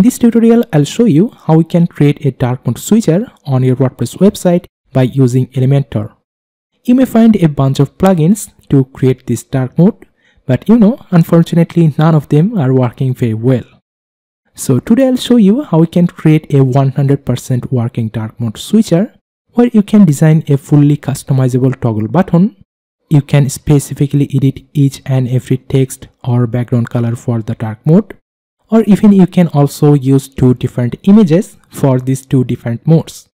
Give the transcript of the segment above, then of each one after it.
In this tutorial, I'll show you how we can create a dark mode switcher on your WordPress website by using Elementor. You may find a bunch of plugins to create this dark mode, but you know, unfortunately, none of them are working very well. So today I'll show you how we can create a 100% working dark mode switcher where you can design a fully customizable toggle button. You can specifically edit each and every text or background color for the dark mode or even you can also use two different images for these two different modes.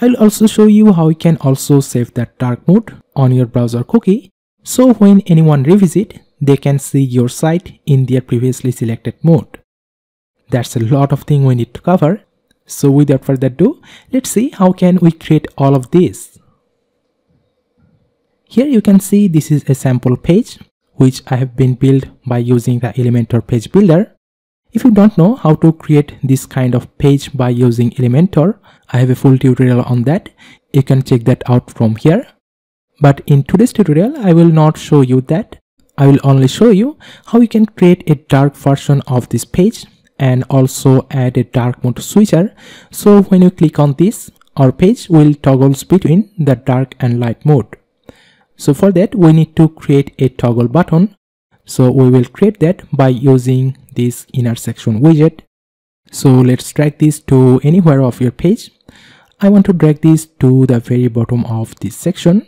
I'll also show you how you can also save that dark mode on your browser cookie so when anyone revisit they can see your site in their previously selected mode. That's a lot of thing we need to cover. So without further ado, let's see how can we create all of this. Here you can see this is a sample page which I have been built by using the Elementor page builder. If you don't know how to create this kind of page by using Elementor, I have a full tutorial on that. You can check that out from here. But in today's tutorial, I will not show you that. I will only show you how you can create a dark version of this page and also add a dark mode switcher. So when you click on this, our page will toggles between the dark and light mode. So for that, we need to create a toggle button. So we will create that by using this inner section widget. So let's drag this to anywhere of your page. I want to drag this to the very bottom of this section.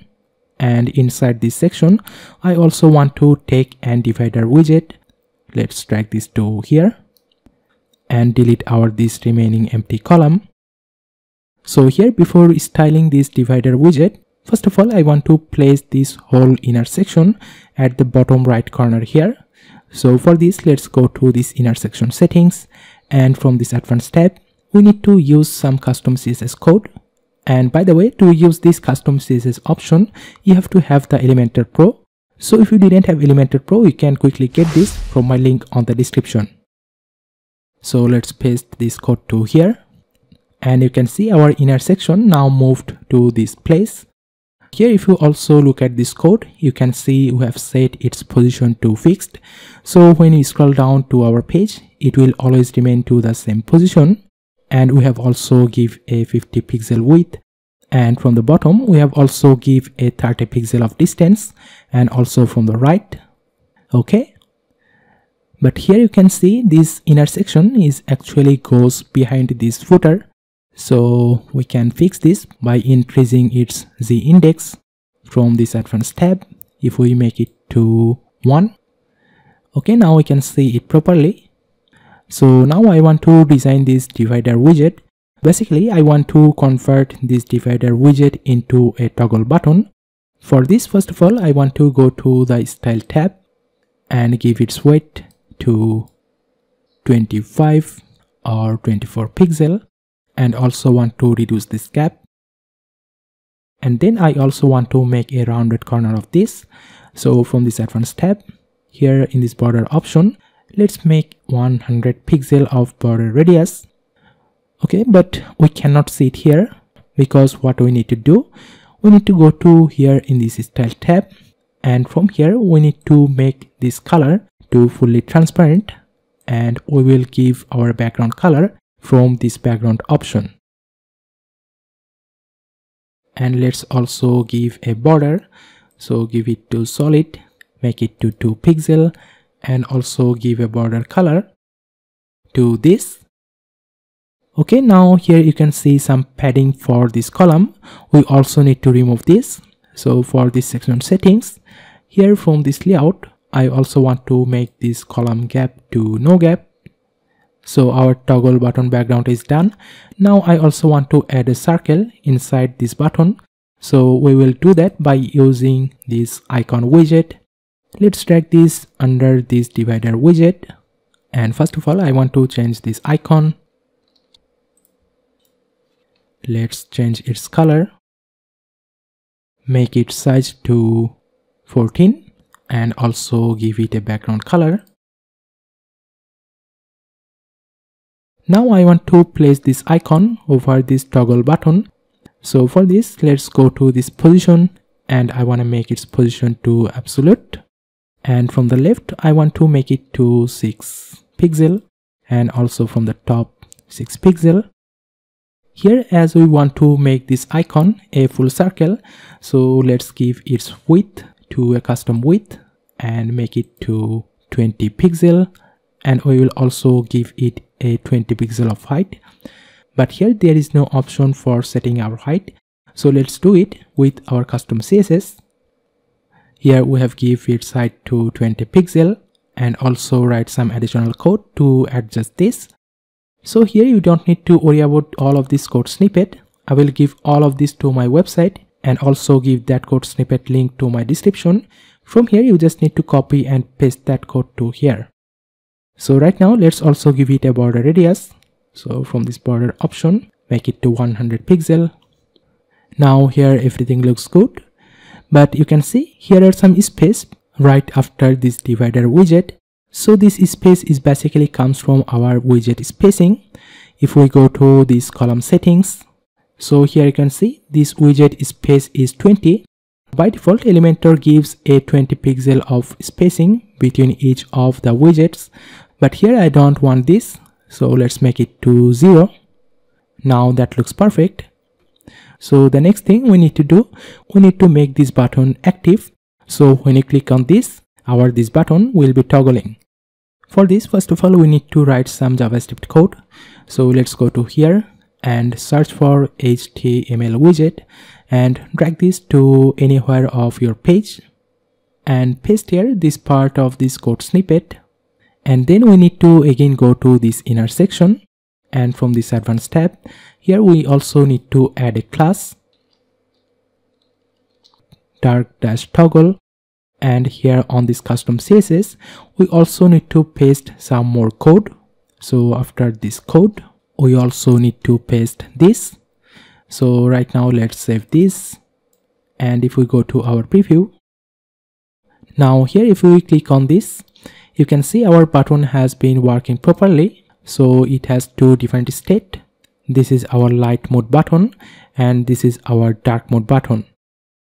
And inside this section, I also want to take an divider widget. Let's drag this to here and delete our this remaining empty column. So here before styling this divider widget, first of all I want to place this whole inner section at the bottom right corner here. So for this let's go to this inner section settings and from this advanced tab we need to use some custom CSS code and by the way to use this custom CSS option you have to have the Elementor Pro. So if you didn't have Elementor Pro you can quickly get this from my link on the description. So let's paste this code to here. And you can see our inner section now moved to this place. Here if you also look at this code, you can see we have set its position to fixed. So when you scroll down to our page, it will always remain to the same position. And we have also give a 50 pixel width. And from the bottom, we have also give a 30 pixel of distance and also from the right. Okay, but here you can see this inner section is actually goes behind this footer so we can fix this by increasing its z index from this advanced tab. If we make it to 1 okay now we can see it properly. So now i want to design this divider widget. Basically i want to convert this divider widget into a toggle button. For this first of all i want to go to the style tab and give its weight to 25 or 24 pixel and also want to reduce this gap. And then I also want to make a rounded corner of this. So from this advanced tab here in this border option let's make 100 pixel of border radius. Okay but we cannot see it here because what we need to do we need to go to here in this style tab. And from here we need to make this color to fully transparent. And we will give our background color from this background option. And let's also give a border. So give it to solid make it to 2 pixel and also give a border color to this. Okay now here you can see some padding for this column. We also need to remove this. So for this section settings here from this layout I also want to make this column gap to no gap. So our toggle button background is done. Now I also want to add a circle inside this button. So we will do that by using this icon widget. Let's drag this under this divider widget. And first of all, I want to change this icon. Let's change its color. Make its size to 14 and also give it a background color. Now I want to place this icon over this toggle button. So for this, let's go to this position and I want to make its position to absolute. And from the left, I want to make it to 6 pixel. and also from the top 6 pixel here as we want to make this icon a full circle so let's give its width to a custom width and make it to 20 pixel and we will also give it a 20 pixel of height. But here there is no option for setting our height. So let's do it with our custom css here we have give its height to 20 pixel and also write some additional code to adjust this. So here you don't need to worry about all of this code snippet. I will give all of this to my website and also give that code snippet link to my description. From here you just need to copy and paste that code to here so right now let's also give it a border radius. So from this border option make it to 100 pixel. Now here everything looks good. But you can see here are some space right after this divider widget. So this space is basically comes from our widget spacing. If we go to this column settings so here you can see this widget space is 20 by default, Elementor gives a 20 pixel of spacing between each of the widgets, but here I don't want this, so let's make it to 0. Now that looks perfect. So the next thing we need to do, we need to make this button active. So when you click on this, our this button will be toggling. For this, first of all, we need to write some JavaScript code. So let's go to here and search for HTML widget and drag this to anywhere of your page and paste here this part of this code snippet and then we need to again go to this inner section. And from this advanced tab here we also need to add a class. Dark dash toggle. And here on this custom css we also need to paste some more code. So after this code we also need to paste this. So right now let's save this. And if we go to our preview now here if we click on this you can see our button has been working properly. So it has two different state. This is our light mode button and this is our dark mode button.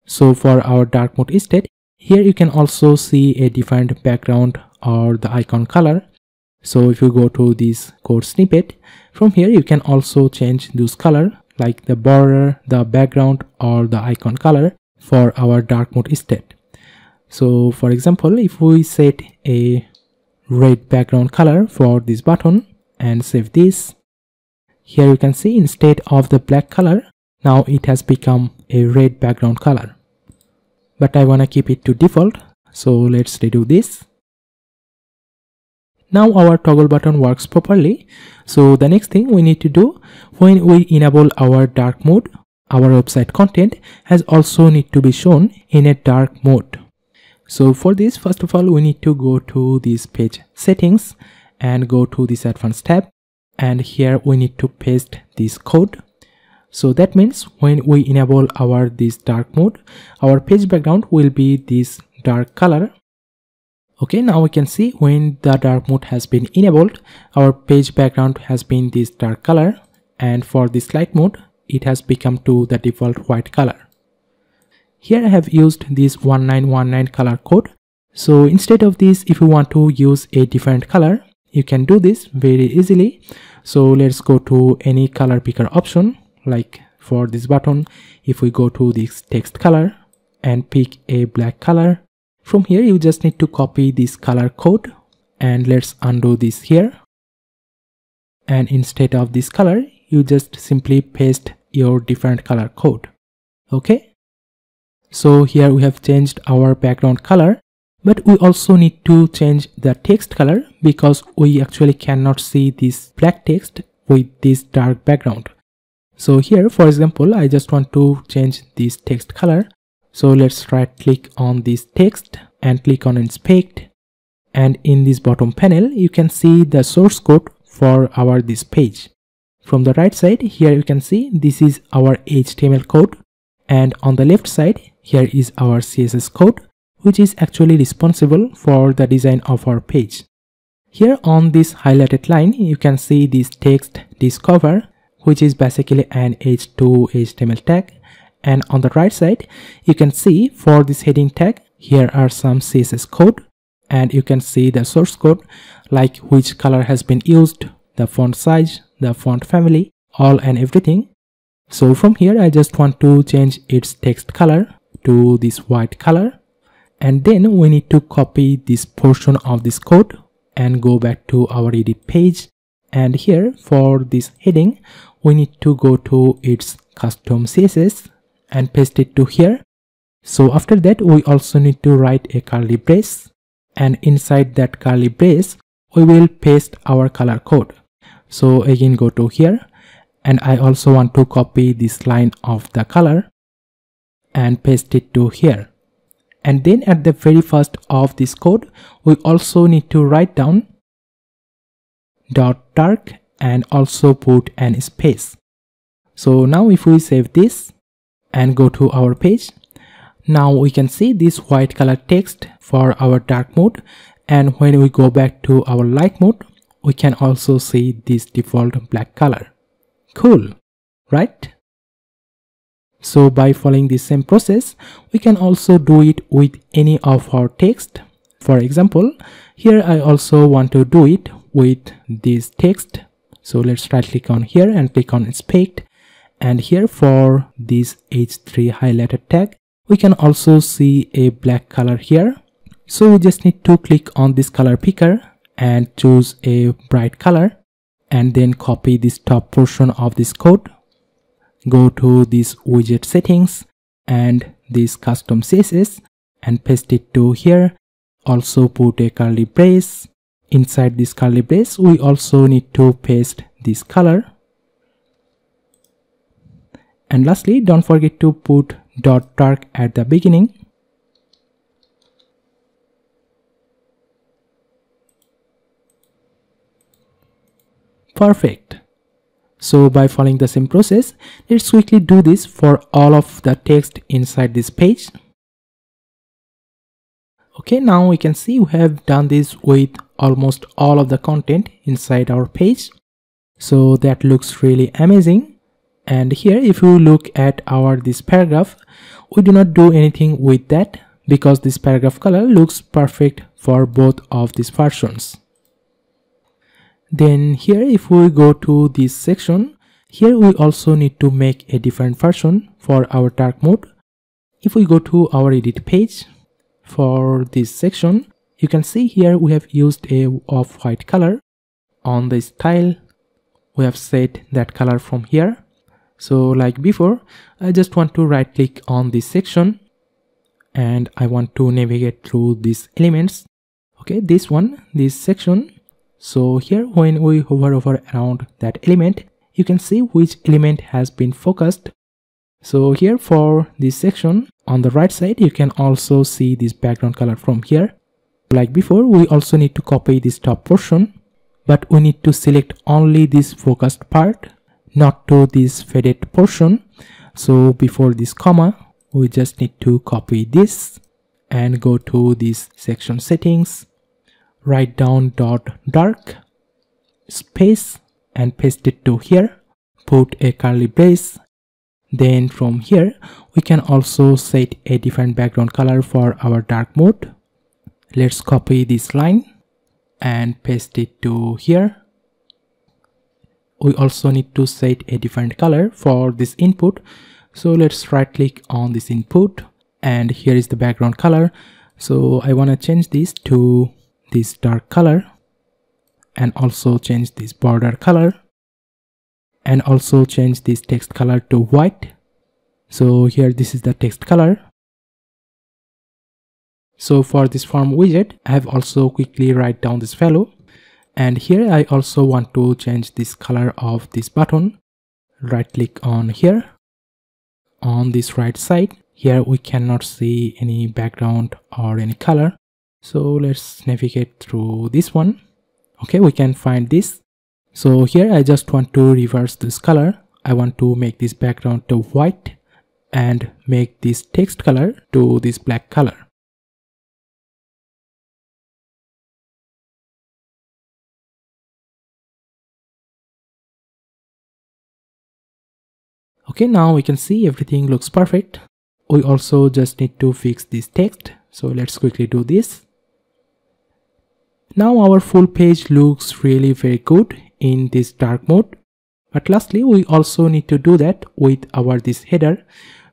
So for our dark mode state here you can also see a different background or the icon color. So if you go to this code snippet from here you can also change those color like the border, the background or the icon color for our dark mode state. So for example, if we set a red background color for this button and save this, here you can see instead of the black color, now it has become a red background color. But I want to keep it to default, so let's redo this. Now our toggle button works properly. So the next thing we need to do when we enable our dark mode, our website content has also need to be shown in a dark mode. So for this, first of all, we need to go to this page settings and go to this advanced tab. And here we need to paste this code. So that means when we enable our this dark mode, our page background will be this dark color okay now we can see when the dark mode has been enabled our page background has been this dark color and for this light mode it has become to the default white color here i have used this 1919 color code so instead of this if you want to use a different color you can do this very easily so let's go to any color picker option like for this button if we go to this text color and pick a black color from here you just need to copy this color code and let's undo this here. And instead of this color, you just simply paste your different color code. Okay. So here we have changed our background color, but we also need to change the text color because we actually cannot see this black text with this dark background. So here, for example, I just want to change this text color so let's right click on this text and click on inspect. And in this bottom panel, you can see the source code for our this page. From the right side, here you can see this is our HTML code. And on the left side, here is our CSS code, which is actually responsible for the design of our page. Here on this highlighted line, you can see this text discover, which is basically an h2 HTML tag and on the right side you can see for this heading tag here are some css code and you can see the source code like which color has been used, the font size, the font family, all and everything. So from here I just want to change its text color to this white color. And then we need to copy this portion of this code and go back to our edit page. And here for this heading we need to go to its custom css and paste it to here. So after that we also need to write a curly brace. And inside that curly brace we will paste our color code. So again go to here and I also want to copy this line of the color and paste it to here. And then at the very first of this code we also need to write down dot dark and also put an space. So now if we save this and go to our page now we can see this white color text for our dark mode. And when we go back to our light mode we can also see this default black color cool right so by following the same process, we can also do it with any of our text. For example, here I also want to do it with this text. So let's right click on here and click on inspect. And here for this H3 highlighted tag, we can also see a black color here. So we just need to click on this color picker and choose a bright color and then copy this top portion of this code. Go to this widget settings and this custom css and paste it to here. Also put a curly brace. Inside this curly brace we also need to paste this color. And lastly don't forget to put dot dark at the beginning perfect so by following the same process, let's quickly do this for all of the text inside this page. Okay, now we can see we have done this with almost all of the content inside our page. So that looks really amazing. And here if you look at our this paragraph, we do not do anything with that because this paragraph color looks perfect for both of these versions then here if we go to this section here we also need to make a different version for our dark mode. If we go to our edit page for this section you can see here we have used a off-white color. On the style we have set that color from here. So like before i just want to right click on this section and i want to navigate through these elements. Okay this one this section so here when we hover over around that element, you can see which element has been focused. So here for this section, on the right side, you can also see this background color from here. Like before, we also need to copy this top portion, but we need to select only this focused part, not to this faded portion. So before this comma, we just need to copy this and go to this section settings write down dot dark space and paste it to here. Put a curly brace. Then from here we can also set a different background color for our dark mode. Let's copy this line and paste it to here. We also need to set a different color for this input. So let's right click on this input and here is the background color. So i want to change this to this dark color and also change this border color and also change this text color to white. So here this is the text color. So for this form widget i have also quickly write down this value. And here i also want to change this color of this button. Right click on here. On this right side here we cannot see any background or any color so let's navigate through this one. Okay we can find this. So here i just want to reverse this color. I want to make this background to white and make this text color to this black color. Okay now we can see everything looks perfect. We also just need to fix this text. So let's quickly do this Now our full page looks really very good in this dark mode. But lastly, we also need to do that with our this header.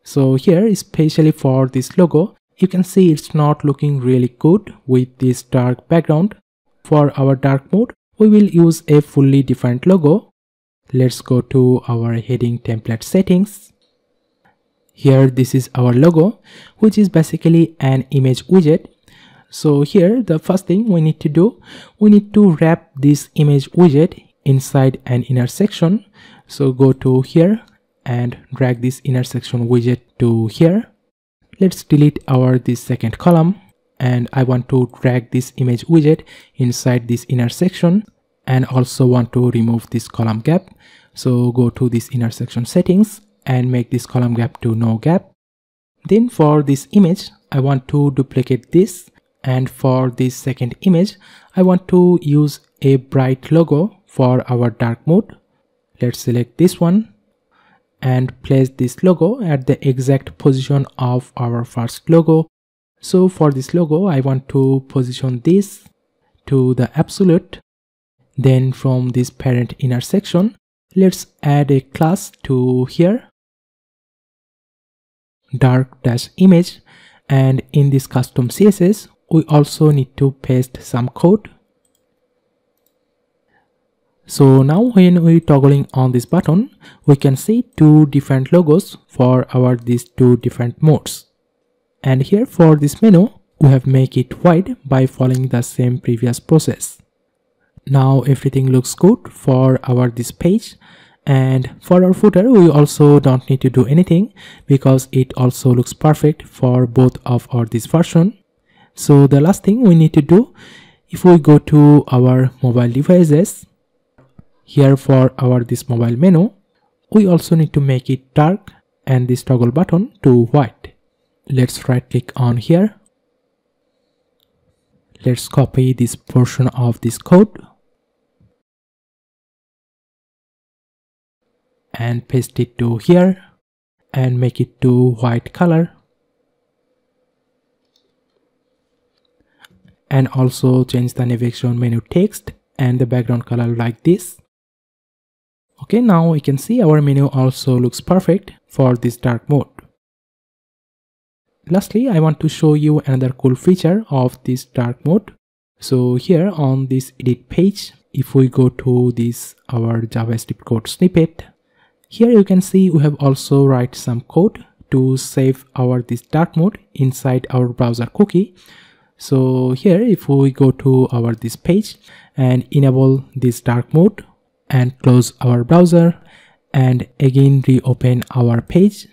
So here, especially for this logo, you can see it's not looking really good with this dark background. For our dark mode, we will use a fully different logo. Let's go to our heading template settings. Here, this is our logo, which is basically an image widget so here the first thing we need to do we need to wrap this image widget inside an inner section. So go to here and drag this inner section widget to here. Let's delete our this second column. And I want to drag this image widget inside this inner section. And also want to remove this column gap. So go to this inner section settings and make this column gap to no gap. Then for this image I want to duplicate this and for this second image I want to use a bright logo for our dark mode. Let's select this one and place this logo at the exact position of our first logo. So for this logo I want to position this to the absolute. Then from this parent inner section let's add a class to here. Dark dash image. And in this custom css we also need to paste some code. So now when we toggling on this button we can see two different logos for our these two different modes. And here for this menu we have make it white by following the same previous process. Now everything looks good for our this page. And for our footer we also don't need to do anything because it also looks perfect for both of our this version so the last thing we need to do if we go to our mobile devices here for our this mobile menu we also need to make it dark and this toggle button to white. Let's right click on here. Let's copy this portion of this code and paste it to here and make it to white color and also change the navigation menu text and the background color like this. Okay now we can see our menu also looks perfect for this dark mode. Lastly i want to show you another cool feature of this dark mode. So here on this edit page if we go to this our javascript code snippet here you can see we have also write some code to save our this dark mode inside our browser cookie so here if we go to our this page and enable this dark mode and close our browser and again reopen our page.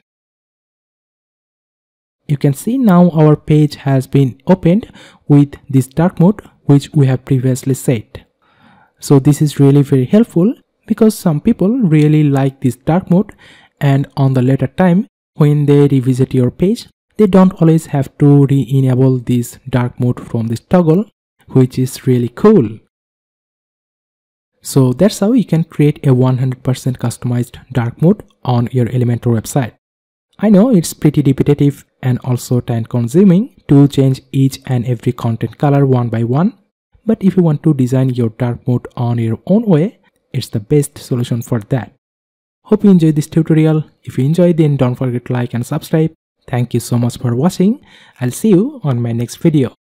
You can see now our page has been opened with this dark mode which we have previously set. So this is really very helpful because some people really like this dark mode and on the later time when they revisit your page they don't always have to re-enable this dark mode from this toggle which is really cool so that's how you can create a 100% customized dark mode on your Elementor website. I know it's pretty repetitive and also time consuming to change each and every content color one by one. But if you want to design your dark mode on your own way, it's the best solution for that. Hope you enjoyed this tutorial. If you enjoyed then don't forget to like and subscribe. Thank you so much for watching. I'll see you on my next video.